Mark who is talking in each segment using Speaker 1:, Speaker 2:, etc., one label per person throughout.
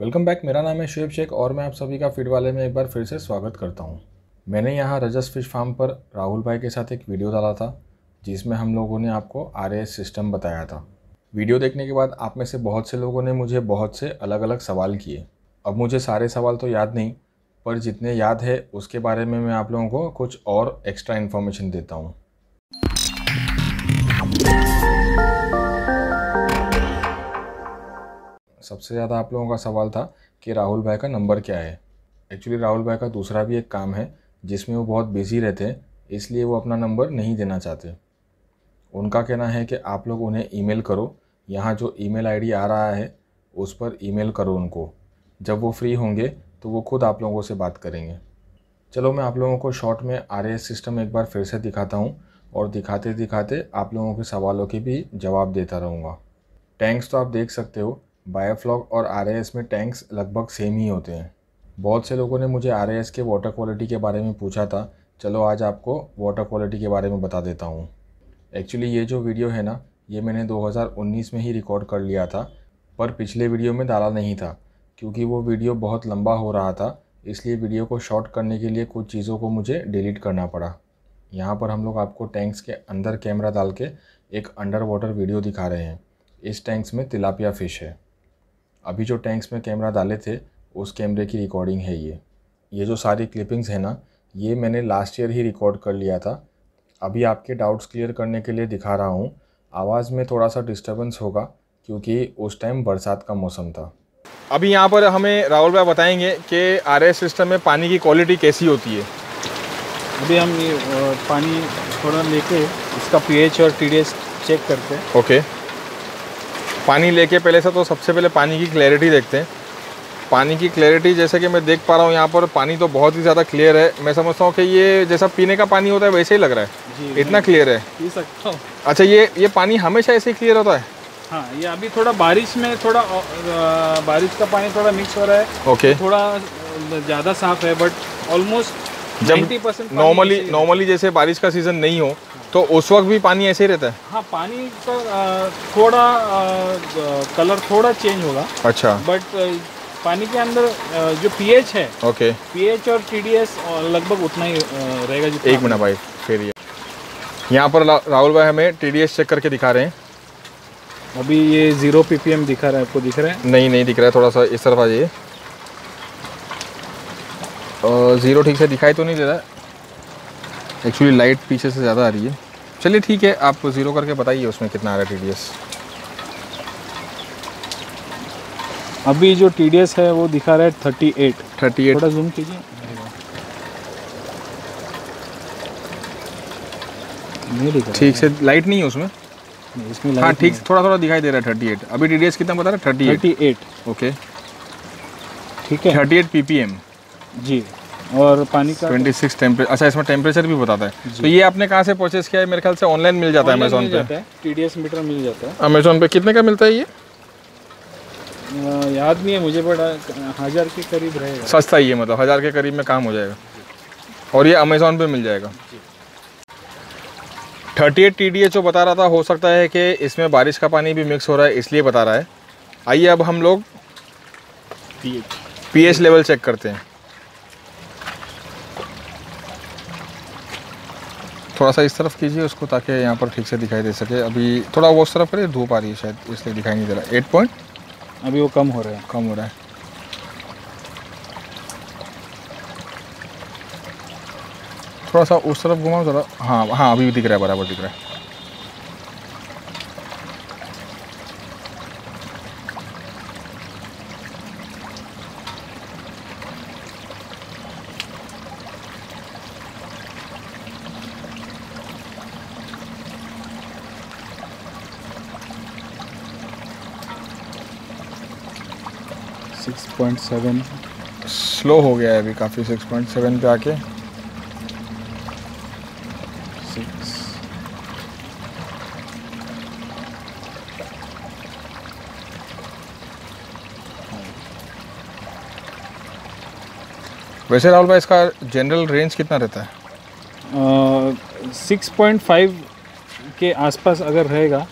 Speaker 1: Welcome back, मेरा नाम है शुएब शेख और मैं आप सभी का फ़ीड वाले में एक बार फिर से स्वागत करता हूँ। मैंने यहाँ रजस फ़िश फार्म पर राहुल भाई के साथ एक वीडियो डाला था, जिसमें हम लोगों ने आपको आर सिस्टम बताया था। वीडियो देखने के बाद आप में से बहुत से लोगों ने मुझे बहुत से अलग अलग सवाल किए। अब मुझे सारे सवाल तो याद नहीं, पर जितने याद है, उसके बारे में मैं आप लोगों को कुछ और एक्स्ट्रा इन्फॉर्मेशन देता हूँ। सबसे ज़्यादा आप लोगों का सवाल था कि राहुल भाई का नंबर क्या है। एक्चुअली राहुल भाई का दूसरा भी एक काम है, जिसमें वो बहुत बिज़ी रहते हैं, इसलिए वो अपना नंबर नहीं देना चाहते। उनका कहना है कि आप लोग उन्हें ईमेल करो, यहाँ जो ईमेल आईडी आ रहा है, उस पर ईमेल करो उनको। जब वो फ्री होंगे तो वो खुद आप लोगों से बात करेंगे। चलो मैं आप लोगों को शॉर्ट में आर सिस्टम एक बार फिर से दिखाता हूँ, और दिखाते दिखाते आप लोगों के सवालों के भी जवाब देता रहूँगा। टैंक्स तो आप देख सकते हो बायोफ्लॉक और आर में टैंक्स लगभग सेम ही होते हैं। बहुत से लोगों ने मुझे आर के वाटर क्वालिटी के बारे में पूछा था। चलो आज आपको वाटर क्वालिटी के बारे में बता देता हूँ। एक्चुअली ये जो वीडियो है ना, ये मैंने 2019 में ही रिकॉर्ड कर लिया था, पर पिछले वीडियो में डाला नहीं था, क्योंकि वो वीडियो बहुत लंबा हो रहा था, इसलिए वीडियो को शॉर्ट करने के लिए कुछ चीज़ों को मुझे डिलीट करना पड़ा। यहाँ पर हम लोग आपको टैंक्स के अंदर कैमरा डाल के एक अंडर वाटर वीडियो दिखा रहे हैं। इस टैंक्स में तिलापिया फ़िश है। अभी जो टैंक्स में कैमरा डाले थे उस कैमरे की रिकॉर्डिंग है ये। ये जो सारी क्लिपिंग्स है ना ये मैंने लास्ट ईयर ही रिकॉर्ड कर लिया था। अभी आपके डाउट्स क्लियर करने के लिए दिखा रहा हूँ। आवाज़ में थोड़ा सा डिस्टर्बेंस होगा क्योंकि उस टाइम बरसात का मौसम था।
Speaker 2: अभी यहाँ पर हमें राहुल भाई बताएँगे कि आर सिस्टम में पानी की क्वालिटी कैसी होती है।
Speaker 3: अभी हम ये पानी थोड़ा लेके इसका पीएच और टीडीएस चेक करते हैं।
Speaker 2: ओके पानी लेके पहले से तो सबसे पहले पानी की क्लैरिटी देखते हैं। पानी की क्लैरिटी जैसे कि मैं देख पा रहा हूँ यहाँ पर पानी तो बहुत ही ज़्यादा क्लियर है। मैं समझता हूँ कि ये जैसा पीने का पानी होता है वैसे ही लग रहा है। इतना क्लियर है।
Speaker 3: पी सकता हूँ।
Speaker 2: अच्छा ये ये पानी हमेशा ऐसे ही क्लियर होता है?
Speaker 3: हाँ ये अभी थोड़ा बारिश में थोड़ा बारिश का पानी थोड़ा मिक्स हो रहा है।
Speaker 2: ओके
Speaker 3: थोड़ा ज़्यादा साफ़ है बट ऑलमोस्ट
Speaker 2: जब नॉर्मली नॉर्मली जैसे बारिश का सीज़न नहीं हो तो उस वक्त भी पानी ऐसे ही रहता है?
Speaker 3: हाँ पानी का थोड़ा कलर थोड़ा चेंज होगा।
Speaker 2: अच्छा।
Speaker 3: बट पानी के अंदर जो पीएच है
Speaker 2: ओके
Speaker 3: पीएच और टीडीएस लगभग उतना ही रहेगा जितना
Speaker 2: एक मिनट भाई फिर ये। यहाँ पर राहुल भाई हमें टीडीएस चेक करके दिखा रहे हैं।
Speaker 3: अभी ये ज़ीरो पीपीएम दिखा रहा है आपको दिख रहा है?
Speaker 2: नहीं नहीं दिख रहा है थोड़ा सा इस तरफ़ आ जाइए। ज़ीरो ठीक से दिखाई तो नहीं दे रहा एक्चुअली लाइट पीछे से ज़्यादा आ रही है। चलिए ठीक है आप ज़ीरो करके बताइए उसमें कितना आ रहा है टीडीएस
Speaker 3: अभी जो टीडीएस है वो दिखा रहा है थर्टी एट
Speaker 2: थर्टी एट
Speaker 3: थोड़ा जूम कीजिए
Speaker 2: ठीक से लाइट नहीं है उसमें?
Speaker 3: इसमें
Speaker 2: हाँ ठीक थोड़ा थोड़ा दिखाई दे रहा है थर्टी एट अभी टीडीएस कितना बता रहा है? थर्टी एट ओके
Speaker 3: ठीक है।
Speaker 2: Thirty eight P
Speaker 3: G. और पानी का
Speaker 2: ट्वेंटी सिक्स टेम्परेचर अच्छा इसमें टेम्परेचर भी बताता है। तो ये आपने कहाँ से परचेस किया है? मेरे ख्याल से ऑनलाइन मिल जाता है अमेजोन पे।
Speaker 3: टी डी टीडीएस मीटर मिल जाता है।
Speaker 2: अमेजोन पे कितने का मिलता है ये?
Speaker 3: याद नहीं है मुझे बड़ा हज़ार के करीब रहेगा।
Speaker 2: सस्ता ही है मतलब हज़ार के करीब में काम हो जाएगा। और ये अमेज़ोन पे मिल जाएगा। थर्टी एट टी जो बता रहा था हो सकता है कि इसमें बारिश का पानी भी मिक्स हो रहा है इसलिए बता रहा है। आइए अब हम लोग
Speaker 3: पीएच
Speaker 2: पीएच लेवल चेक करते हैं। थोड़ा सा इस तरफ़ कीजिए उसको ताकि यहाँ पर ठीक से दिखाई दे सके। अभी थोड़ा वो उस तरफ़ करिए धूप आ रही है शायद इसलिए दिखाई नहीं दे रहा एट पॉइंट
Speaker 3: अभी वो कम हो रहा है।
Speaker 2: कम हो रहा है। थोड़ा सा उस तरफ़ घुमाओ ज़रा। हाँ हाँ अभी भी दिख रहा है बराबर दिख रहा है।
Speaker 3: Six point seven.
Speaker 2: स्लो हो गया है अभी काफ़ी, सिक्स पॉइंट सेवन पे आके वैसे राहुल भाई, इसका जनरल रेंज कितना रहता है?
Speaker 3: सिक्स पॉइंट फाइव के आसपास अगर रहेगा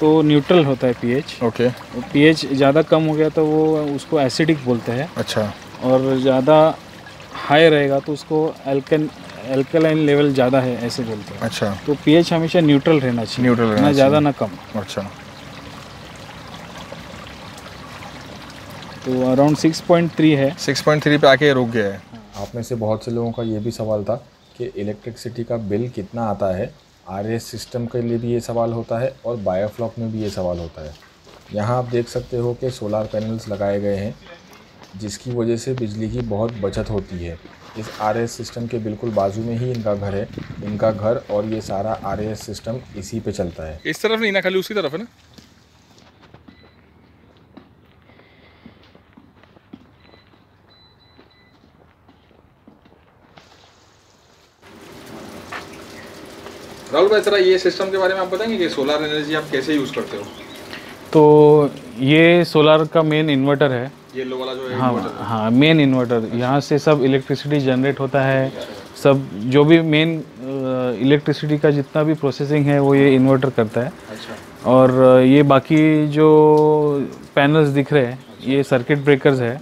Speaker 3: तो न्यूट्रल होता है पीएच।
Speaker 2: ओके।
Speaker 3: पीएच ज़्यादा कम हो गया तो वो उसको एसिडिक बोलते हैं।
Speaker 2: अच्छा।
Speaker 3: और ज़्यादा हाई रहेगा तो उसको एल्कन एल्कलाइन लेवल ज़्यादा है ऐसे बोलते हैं।
Speaker 2: अच्छा।
Speaker 3: तो पीएच हमेशा न्यूट्रल रहना चाहिए
Speaker 2: न्यूट्रल रहना
Speaker 3: ना ज़्यादा ना कम।
Speaker 2: अच्छा।
Speaker 3: तो अराउंड 6.3 है।
Speaker 2: 6.3 पे आके रुक गया है।
Speaker 1: आप में से बहुत से लोगों का ये भी सवाल था कि इलेक्ट्रिसिटी का बिल कितना आता है? आर सिस्टम के लिए भी ये सवाल होता है और बायोफ्लॉक में भी ये सवाल होता है। यहाँ आप देख सकते हो कि सोलार पैनल्स लगाए गए हैं, जिसकी वजह से बिजली की बहुत बचत होती है। इस आर सिस्टम के बिल्कुल बाजू में ही इनका घर है। इनका घर और ये सारा आर सिस्टम इसी पे चलता है।
Speaker 2: इस तरफ़ नहीं, ना खाली उसी तरफ़ है ना? राहुल भाई जरा ये सिस्टम के बारे में आप बताएँगे कि सोलर एनर्जी आप कैसे यूज़ करते हो?
Speaker 3: तो ये सोलार का मेन इन्वर्टर है।
Speaker 2: ये लो वाला जो है
Speaker 3: हाँ। हाँ मेन इन्वर्टर यहाँ से सब इलेक्ट्रिसिटी जनरेट होता है। सब जो भी मेन इलेक्ट्रिसिटी का जितना भी प्रोसेसिंग है वो ये इन्वर्टर करता है।
Speaker 2: अच्छा।
Speaker 3: और ये बाकी जो पैनल्स दिख रहे हैं अच्छा। ये सर्किट ब्रेकर्स है।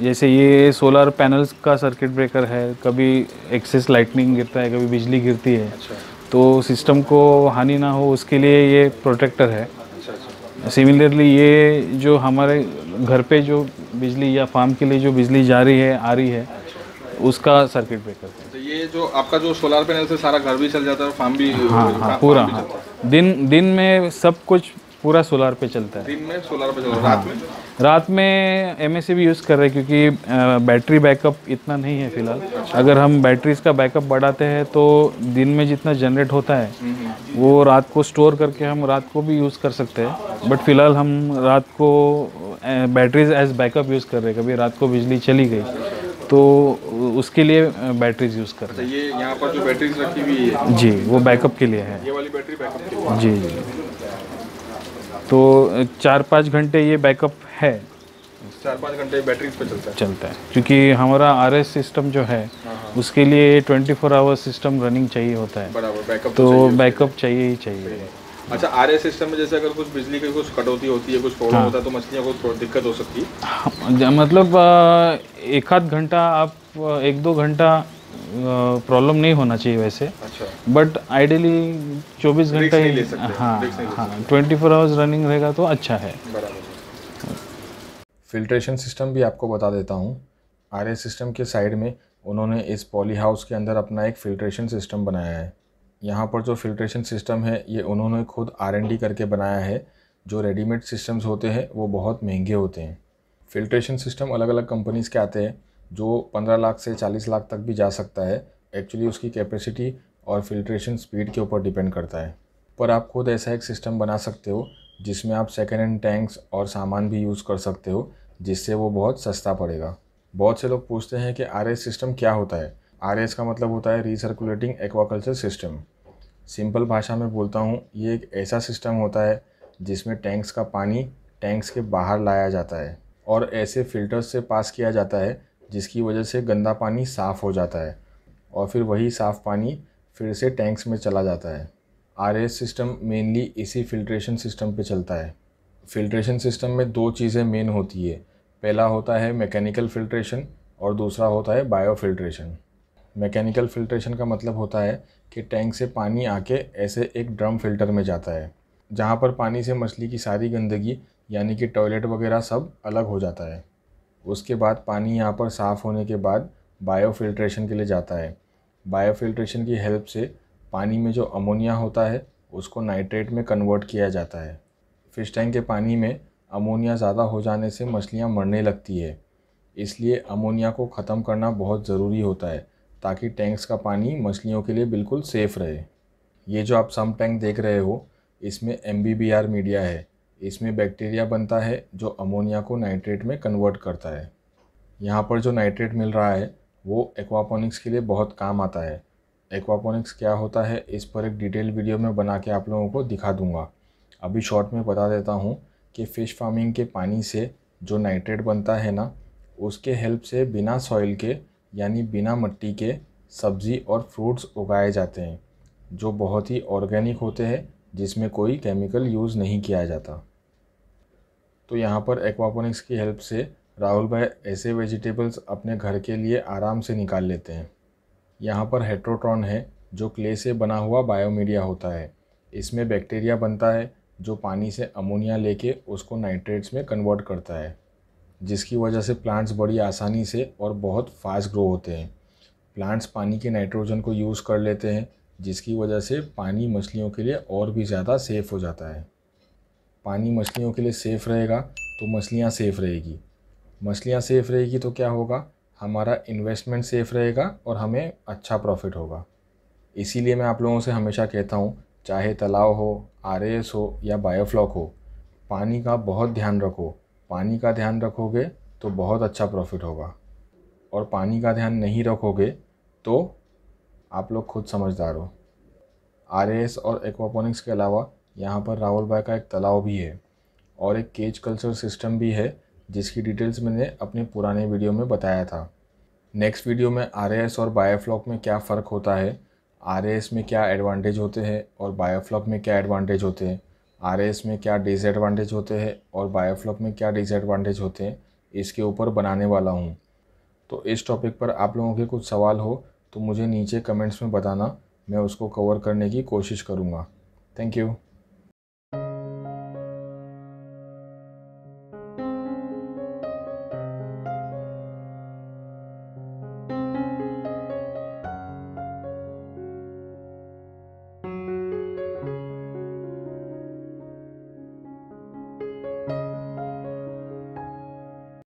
Speaker 3: जैसे ये सोलर पैनल्स का सर्किट ब्रेकर है। कभी एक्सेस लाइटनिंग गिरता है कभी बिजली गिरती है।
Speaker 2: अच्छा।
Speaker 3: तो सिस्टम को हानि ना हो उसके लिए ये प्रोटेक्टर है।
Speaker 2: अच्छा अच्छा।
Speaker 3: सिमिलरली ये जो हमारे घर पे जो बिजली या फार्म के लिए जो बिजली जा रही है आ रही है उसका सर्किट ब्रेकर है।
Speaker 2: तो ये जो आपका जो सोलर पैनल से सारा घर भी चल जाता है फार्म भी
Speaker 3: हाँ हाँ पूरा हाँ। दिन दिन में सब कुछ पूरा सोलार पे चलता है।
Speaker 2: दिन में सोलर पे चल रहा है रात में?
Speaker 3: रात में एम भी यूज़ कर रहे हैं क्योंकि बैटरी बैकअप इतना नहीं है फ़िलहाल। अगर हम बैटरीज का बैकअप बढ़ाते हैं तो दिन में जितना जनरेट होता है वो रात को स्टोर करके हम रात को भी यूज़ कर सकते हैं। बट फ़िलहाल हम रात को बैटरीज एज बैकअप यूज़ कर रहे हैं। कभी रात को बिजली चली गई तो उसके लिए बैटरीज यूज़ कर रहे
Speaker 2: ये यहाँ पर जो बैटरीज रखी हुई है
Speaker 3: जी वो बैकअप के लिए है।
Speaker 2: ये वाली बैटरी बैकअप
Speaker 3: जी जी। तो चार पाँच घंटे ये बैकअप है।
Speaker 2: चार पाँच घंटे बैटरीज पे चलता है।
Speaker 3: चलता है। क्योंकि हमारा आरएस सिस्टम जो है उसके लिए twenty four hour system running चाहिए होता है।
Speaker 2: बराबर बैकअप
Speaker 3: तो बैकअप चाहिए ही। चाहिए
Speaker 2: अच्छा आरएस सिस्टम में जैसे अगर कुछ बिजली की कुछ कटौती होती है कुछ प्रॉब्लम होता है तो मछलियों को थोड़ी दिक्कत हो सकती है?
Speaker 3: हाँ, मतलब एक आध घंटा आप एक दो घंटा प्रॉब्लम नहीं होना चाहिए वैसे।
Speaker 2: अच्छा।
Speaker 3: बट आइडियली 24 घंटा ही
Speaker 2: ले सकते,
Speaker 3: हाँ हाँ ट्वेंटी फोर आवर्स रनिंग रहेगा तो अच्छा है।
Speaker 1: फिल्ट्रेशन सिस्टम भी आपको बता देता हूँ। आर सिस्टम के साइड में उन्होंने इस पॉली हाउस के अंदर अपना एक फ़िल्ट्रेशन सिस्टम बनाया है। यहाँ पर जो फिल्ट्रेशन सिस्टम है ये उन्होंने खुद आरएनडी करके बनाया है। जो रेडीमेड सिस्टम्स होते हैं वो बहुत महँगे होते हैं। फिल्ट्रेशन सिस्टम अलग अलग कंपनीज़ के आते हैं। जो 15 लाख से 40 लाख तक भी जा सकता है एक्चुअली उसकी कैपेसिटी और फिल्ट्रेशन स्पीड के ऊपर डिपेंड करता है। पर आप खुद ऐसा एक सिस्टम बना सकते हो, जिसमें आप सेकेंड हैंड टैंक्स और सामान भी यूज़ कर सकते हो, जिससे वो बहुत सस्ता पड़ेगा। बहुत से लोग पूछते हैं कि आर सिस्टम क्या होता है? आर का मतलब होता है रिसर्कुलेटिंग एक्वाकल्चर सिस्टम सिंपल भाषा में बोलता हूँ, ये एक ऐसा सिस्टम होता है, जिसमें टैंक्स का पानी टैंक्स के बाहर लाया जाता है और ऐसे फिल्टर्स से पास किया जाता है जिसकी वजह से गंदा पानी साफ़ हो जाता है और फिर वही साफ़ पानी फिर से टैंक्स में चला जाता है। आर सिस्टम मेनली इसी फिल्ट्रेशन सिस्टम पे चलता है। फिल्ट्रेशन सिस्टम में दो चीज़ें मेन होती है। पहला होता है मैकेनिकल फिल्ट्रेशन और दूसरा होता है बायो फिल्ट्रेशन मैकेनिकल फिल्ट्रेशन का मतलब होता है कि टैंक से पानी आके ऐसे एक ड्रम फ़िल्टर में जाता है, जहाँ पर पानी से मछली की सारी गंदगी, यानी कि टॉयलेट वगैरह सब अलग हो जाता है। उसके बाद पानी यहाँ पर साफ़ होने के बाद बायो फिल्ट्रेशन के लिए जाता है। बायोफिल्ट्रेशन की हेल्प से पानी में जो अमोनिया होता है, उसको नाइट्रेट में कन्वर्ट किया जाता है। फ़िश टैंक के पानी में अमोनिया ज़्यादा हो जाने से मछलियाँ मरने लगती है। इसलिए अमोनिया को ख़त्म करना बहुत ज़रूरी होता है, ताकि टैंक्स का पानी मछलियों के लिए बिल्कुल सेफ़ रहे। ये जो आप सम टैंक देख रहे हो, इसमें एमबीबीआर मीडिया है। इसमें बैक्टीरिया बनता है, जो अमोनिया को नाइट्रेट में कन्वर्ट करता है। यहाँ पर जो नाइट्रेट मिल रहा है, वो एक्वापोनिक्स के लिए बहुत काम आता है। एक्वापोनिक्स क्या होता है, इस पर एक डिटेल वीडियो में बना के आप लोगों को दिखा दूँगा। अभी शॉर्ट में बता देता हूँ कि फ़िश फ़ार्मिंग के पानी से जो नाइट्रेट बनता है ना, उसके हेल्प से बिना सॉइल के, यानी बिना मिट्टी के सब्ज़ी और फ्रूट्स उगाए जाते हैं, जो बहुत ही ऑर्गेनिक होते हैं जिसमें कोई केमिकल यूज़ नहीं किया जाता। तो यहाँ पर एक्वापोनिक्स की हेल्प से राहुल भाई ऐसे वेजिटेबल्स अपने घर के लिए आराम से निकाल लेते हैं। यहाँ पर हेट्रोट्रॉन है, जो क्ले से बना हुआ बायोमीडिया होता है। इसमें बैक्टीरिया बनता है, जो पानी से अमोनिया लेके उसको नाइट्रेट्स में कन्वर्ट करता है। जिसकी वजह से प्लांट्स बड़ी आसानी से और बहुत फास्ट ग्रो होते हैं। प्लांट्स पानी के नाइट्रोजन को यूज़ कर लेते हैं जिसकी वजह से पानी मछलियों के लिए और भी ज़्यादा सेफ़ हो जाता है। पानी मछलियों के लिए सेफ़ रहेगा तो मछलियाँ सेफ़ रहेगी। मछलियाँ सेफ़ रहेगी तो क्या होगा? हमारा इन्वेस्टमेंट सेफ़ रहेगा और हमें अच्छा प्रॉफिट होगा। इसीलिए मैं आप लोगों से हमेशा कहता हूँ, चाहे तालाब हो आर हो या बायोफ्लॉक हो, पानी का बहुत ध्यान रखो। पानी का ध्यान रखोगे तो बहुत अच्छा प्रॉफिट होगा। और पानी का ध्यान नहीं रखोगे तो आप लोग खुद समझदार हो। आर और एक्वापोनिक्स के अलावा यहाँ पर राहुल भाई का एक तालाब भी है और एक केज कल्चर सिस्टम भी है, जिसकी डिटेल्स मैंने अपने पुराने वीडियो में बताया था। नेक्स्ट वीडियो में आर और बायोफ्लॉक में क्या फ़र्क होता है आर में क्या एडवांटेज होते हैं और बायोफ्लॉक में क्या एडवांटेज होते हैं आर में क्या डिसएडवांटेज होते हैं और बायोफ्लॉक में क्या डिसएडवांटेज होते हैं, इसके ऊपर बनाने वाला हूँ। तो इस टॉपिक पर आप लोगों के कुछ सवाल हो तो मुझे नीचे कमेंट्स में बताना, मैं उसको कवर करने की कोशिश करूँगा। Thank you